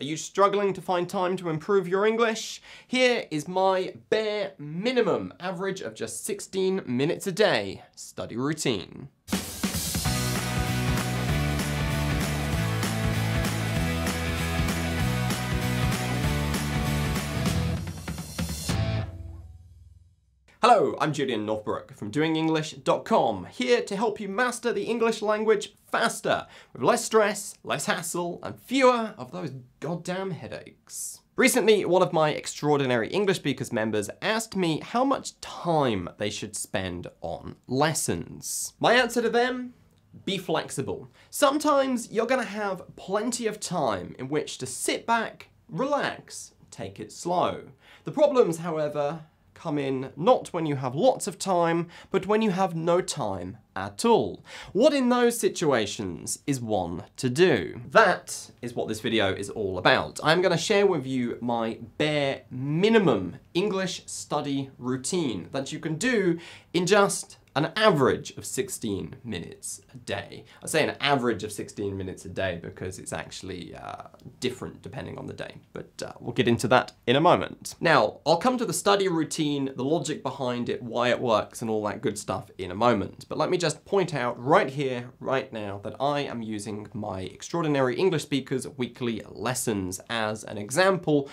Are you struggling to find time to improve your English? Here is my bare minimum average of just 16 minutes a day study routine. Hello, I'm Julian Northbrook from doingenglish.com, here to help you master the English language faster, with less stress, less hassle, and fewer of those goddamn headaches. Recently, one of my extraordinary English speakers members asked me how much time they should spend on lessons. My answer to them? Be flexible. Sometimes you're gonna have plenty of time in which to sit back, relax, take it slow. The problems, however, come in not when you have lots of time, but when you have no time at all. What in those situations is one to do? That is what this video is all about. I'm going to share with you my bare minimum English study routine that you can do in just an average of 16 minutes a day. I say an average of 16 minutes a day because it's actually uh, different depending on the day, but uh, we'll get into that in a moment. Now, I'll come to the study routine, the logic behind it, why it works, and all that good stuff in a moment. But let me just point out right here, right now, that I am using my Extraordinary English Speakers weekly lessons as an example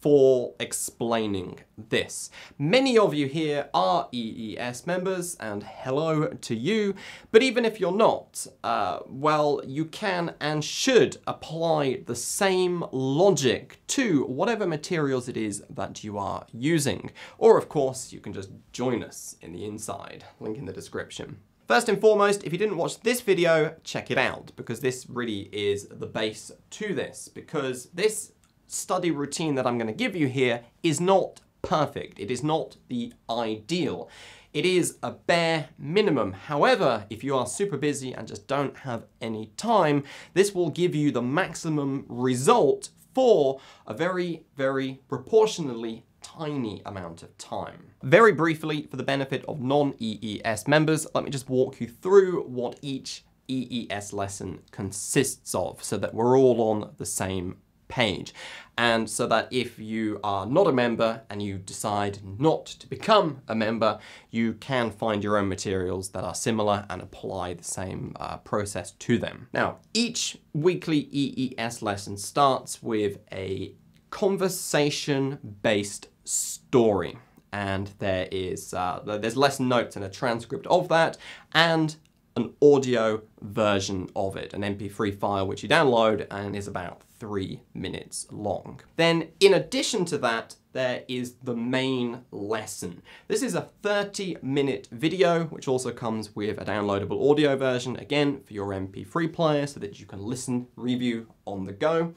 for explaining this. Many of you here are EES members, and hello to you, but even if you're not, uh, well, you can and should apply the same logic to whatever materials it is that you are using. Or of course, you can just join us in the inside, link in the description. First and foremost, if you didn't watch this video, check it out, because this really is the base to this, because this study routine that I'm going to give you here is not perfect. It is not the ideal. It is a bare minimum. However, if you are super busy and just don't have any time, this will give you the maximum result for a very, very proportionally tiny amount of time. Very briefly, for the benefit of non-EES members, let me just walk you through what each EES lesson consists of so that we're all on the same page. And so that if you are not a member and you decide not to become a member, you can find your own materials that are similar and apply the same uh, process to them. Now, each weekly EES lesson starts with a conversation-based story and there is uh, there's lesson notes and a transcript of that and an audio version of it, an MP3 file which you download and is about three minutes long. Then in addition to that, there is the main lesson. This is a 30 minute video, which also comes with a downloadable audio version, again, for your MP3 player so that you can listen, review on the go.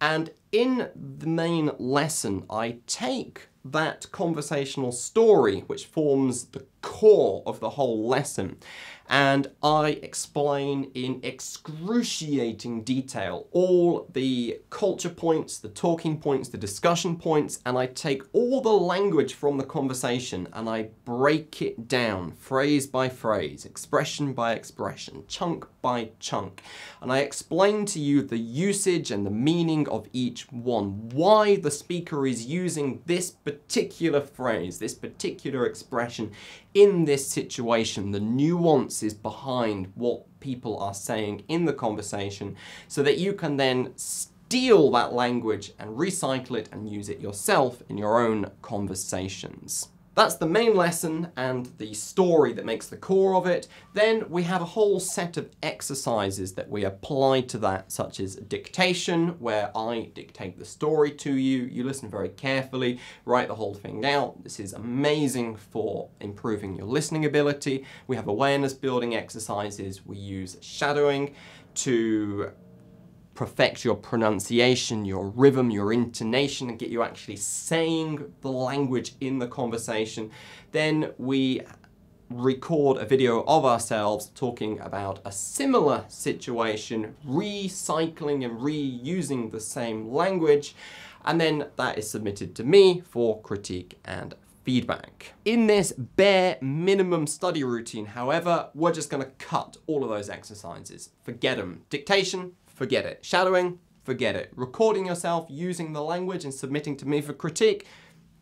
And in the main lesson, I take that conversational story, which forms the core of the whole lesson, and I explain in excruciating detail all the culture points, the talking points, the discussion points, and I take all the language from the conversation and I break it down phrase by phrase, expression by expression, chunk by chunk. And I explain to you the usage and the meaning of each one, why the speaker is using this particular phrase, this particular expression in this situation, the nuances behind what people are saying in the conversation, so that you can then steal that language and recycle it and use it yourself in your own conversations. That's the main lesson and the story that makes the core of it. Then we have a whole set of exercises that we apply to that, such as dictation, where I dictate the story to you. You listen very carefully, write the whole thing out. This is amazing for improving your listening ability. We have awareness building exercises. We use shadowing to perfect your pronunciation, your rhythm, your intonation, and get you actually saying the language in the conversation, then we record a video of ourselves talking about a similar situation, recycling and reusing the same language, and then that is submitted to me for critique and feedback. In this bare minimum study routine, however, we're just gonna cut all of those exercises. Forget them. Dictation, forget it. Shadowing, forget it. Recording yourself using the language and submitting to me for critique,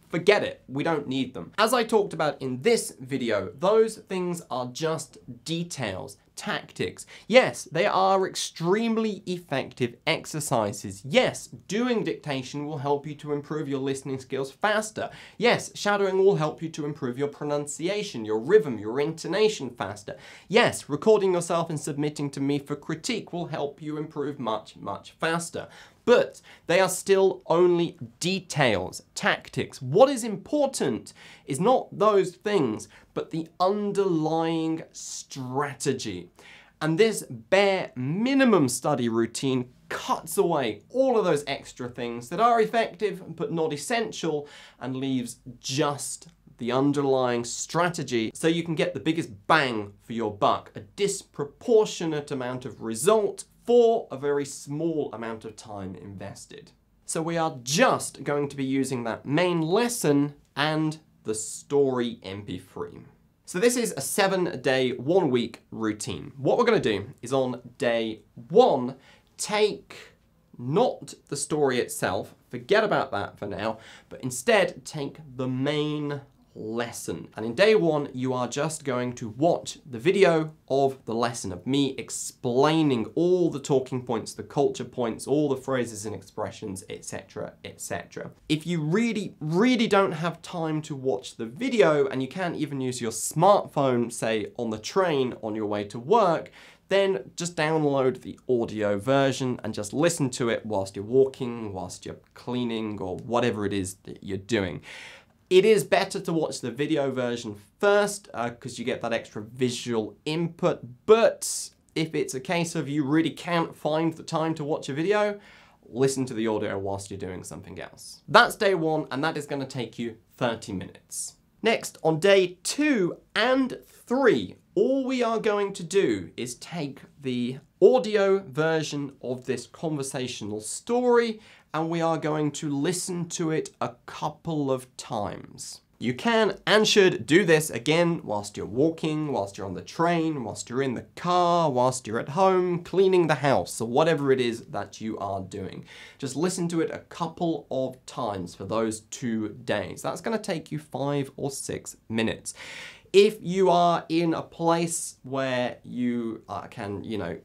forget it. We don't need them. As I talked about in this video, those things are just details, tactics. Yes, they are extremely effective exercises. Yes, doing dictation will help you to improve your listening skills faster. Yes, shadowing will help you to improve your pronunciation, your rhythm, your intonation faster. Yes, recording yourself and submitting to me for critique will help you improve much, much faster but they are still only details, tactics. What is important is not those things, but the underlying strategy. And this bare minimum study routine cuts away all of those extra things that are effective but not essential and leaves just the underlying strategy so you can get the biggest bang for your buck, a disproportionate amount of result for a very small amount of time invested. So we are just going to be using that main lesson and the story MP3. So this is a seven day, one week routine. What we're gonna do is on day one, take not the story itself, forget about that for now, but instead take the main lesson. And in day one, you are just going to watch the video of the lesson of me explaining all the talking points, the culture points, all the phrases and expressions, etc, etc. If you really, really don't have time to watch the video and you can't even use your smartphone, say on the train on your way to work, then just download the audio version and just listen to it whilst you're walking, whilst you're cleaning, or whatever it is that you're doing. It is better to watch the video version first because uh, you get that extra visual input, but if it's a case of you really can't find the time to watch a video, listen to the audio whilst you're doing something else. That's day one, and that is going to take you 30 minutes. Next, on day two and three, all we are going to do is take the audio version of this conversational story and we are going to listen to it a couple of times. You can and should do this again whilst you're walking, whilst you're on the train, whilst you're in the car, whilst you're at home, cleaning the house, or whatever it is that you are doing. Just listen to it a couple of times for those two days. That's going to take you five or six minutes. If you are in a place where you uh, can, you know,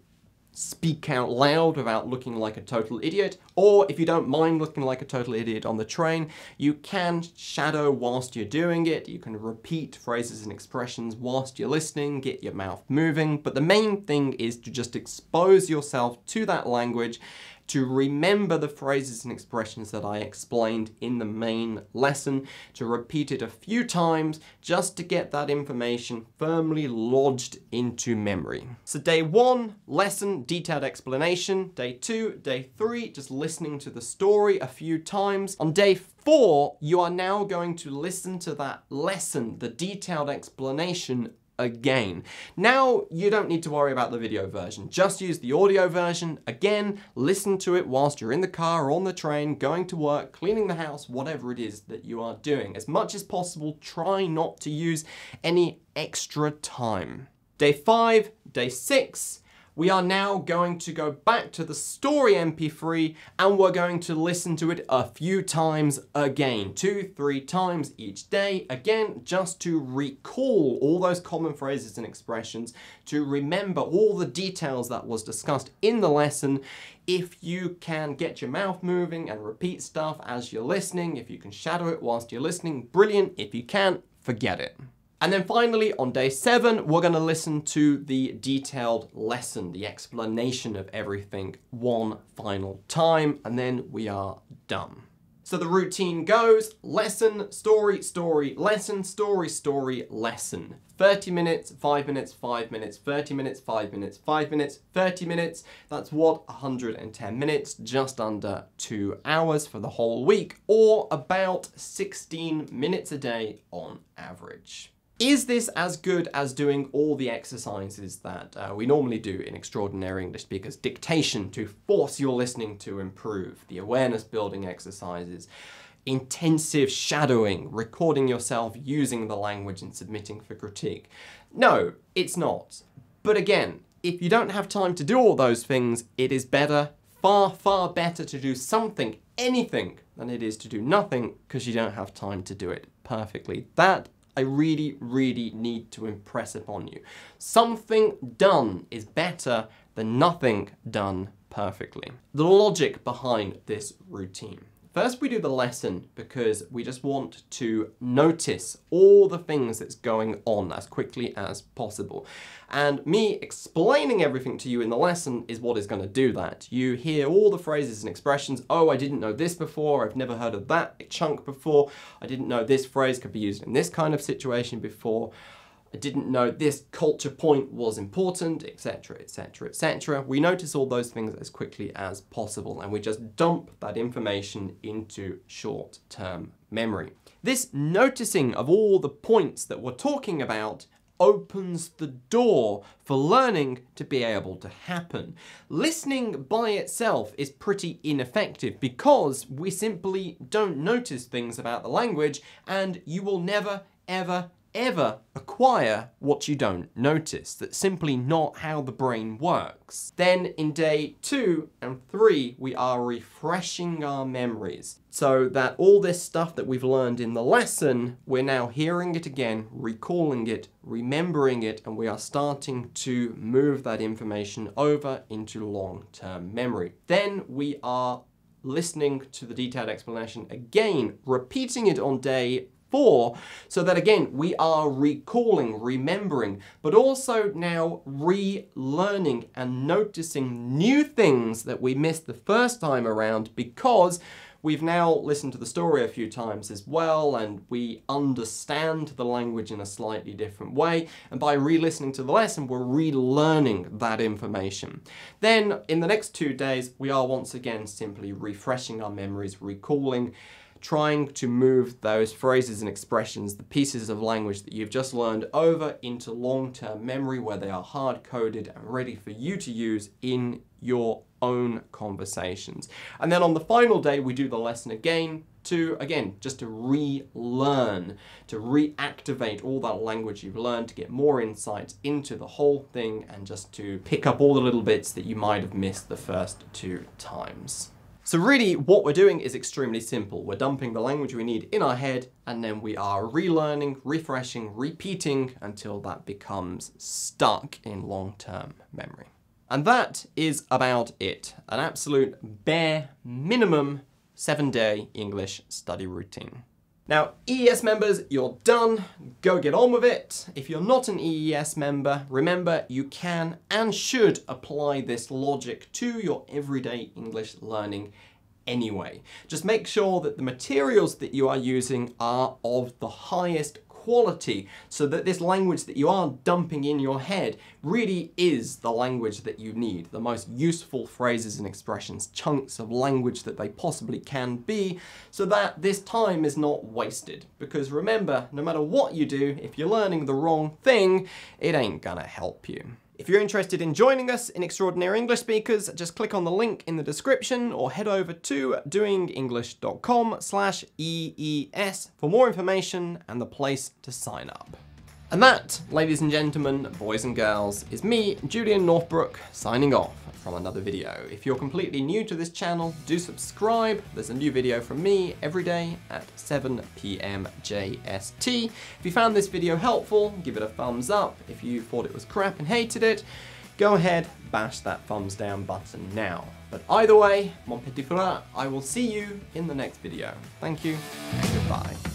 speak out loud without looking like a total idiot, or if you don't mind looking like a total idiot on the train, you can shadow whilst you're doing it, you can repeat phrases and expressions whilst you're listening, get your mouth moving, but the main thing is to just expose yourself to that language to remember the phrases and expressions that I explained in the main lesson, to repeat it a few times just to get that information firmly lodged into memory. So day one, lesson, detailed explanation. Day two, day three, just listening to the story a few times. On day four, you are now going to listen to that lesson, the detailed explanation again. Now you don't need to worry about the video version, just use the audio version. Again, listen to it whilst you're in the car or on the train, going to work, cleaning the house, whatever it is that you are doing. As much as possible, try not to use any extra time. Day five, day six, we are now going to go back to the story MP3 and we're going to listen to it a few times again, two, three times each day, again, just to recall all those common phrases and expressions, to remember all the details that was discussed in the lesson. If you can get your mouth moving and repeat stuff as you're listening, if you can shadow it whilst you're listening, brilliant. If you can't, forget it. And then finally, on day seven, we're gonna listen to the detailed lesson, the explanation of everything one final time, and then we are done. So the routine goes, lesson, story, story, lesson, story, story, lesson. 30 minutes, 5 minutes, 5 minutes, 30 minutes, 5 minutes, 5 minutes, 30 minutes. That's what, 110 minutes, just under 2 hours for the whole week, or about 16 minutes a day on average. Is this as good as doing all the exercises that uh, we normally do in Extraordinary English Speakers? Dictation to force your listening to improve, the awareness building exercises, intensive shadowing, recording yourself using the language and submitting for critique. No, it's not. But again, if you don't have time to do all those things, it is better far, far better to do something, anything, than it is to do nothing because you don't have time to do it perfectly. That I really, really need to impress upon you. Something done is better than nothing done perfectly. The logic behind this routine. First we do the lesson because we just want to notice all the things that's going on as quickly as possible. And me explaining everything to you in the lesson is what is going to do that. You hear all the phrases and expressions, oh I didn't know this before, I've never heard of that chunk before, I didn't know this phrase could be used in this kind of situation before. I didn't know this culture point was important, etc, etc, etc. We notice all those things as quickly as possible and we just dump that information into short-term memory. This noticing of all the points that we're talking about opens the door for learning to be able to happen. Listening by itself is pretty ineffective because we simply don't notice things about the language and you will never, ever, ever acquire what you don't notice. That's simply not how the brain works. Then in day two and three, we are refreshing our memories so that all this stuff that we've learned in the lesson, we're now hearing it again, recalling it, remembering it, and we are starting to move that information over into long-term memory. Then we are listening to the detailed explanation again, repeating it on day so that again, we are recalling, remembering, but also now relearning and noticing new things that we missed the first time around because We've now listened to the story a few times as well, and we understand the language in a slightly different way. And by re-listening to the lesson, we're relearning that information. Then, in the next two days, we are once again simply refreshing our memories, recalling, trying to move those phrases and expressions, the pieces of language that you've just learned over into long-term memory where they are hard-coded and ready for you to use in your own conversations. And then on the final day, we do the lesson again to, again, just to relearn, to reactivate all that language you've learned, to get more insights into the whole thing and just to pick up all the little bits that you might have missed the first two times. So really what we're doing is extremely simple. We're dumping the language we need in our head and then we are relearning, refreshing, repeating until that becomes stuck in long-term memory. And that is about it. An absolute bare minimum seven day English study routine. Now, EES members, you're done. Go get on with it. If you're not an EES member, remember you can and should apply this logic to your everyday English learning anyway. Just make sure that the materials that you are using are of the highest quality so that this language that you are dumping in your head really is the language that you need, the most useful phrases and expressions, chunks of language that they possibly can be, so that this time is not wasted. Because remember, no matter what you do, if you're learning the wrong thing, it ain't gonna help you. If you're interested in joining us in Extraordinary English Speakers, just click on the link in the description or head over to doingenglish.com slash EES for more information and the place to sign up. And that, ladies and gentlemen, boys and girls, is me, Julian Northbrook, signing off from another video. If you're completely new to this channel, do subscribe. There's a new video from me every day at 7 p.m. JST. If you found this video helpful, give it a thumbs up. If you thought it was crap and hated it, go ahead, bash that thumbs down button now. But either way, mon petit frère, I will see you in the next video. Thank you, and goodbye.